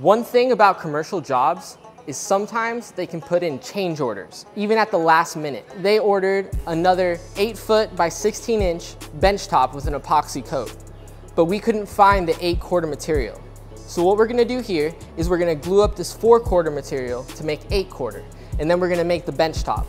One thing about commercial jobs is sometimes they can put in change orders, even at the last minute. They ordered another 8 foot by 16 inch bench top with an epoxy coat, but we couldn't find the 8 quarter material. So what we're gonna do here is we're gonna glue up this 4 quarter material to make 8 quarter, and then we're gonna make the bench top.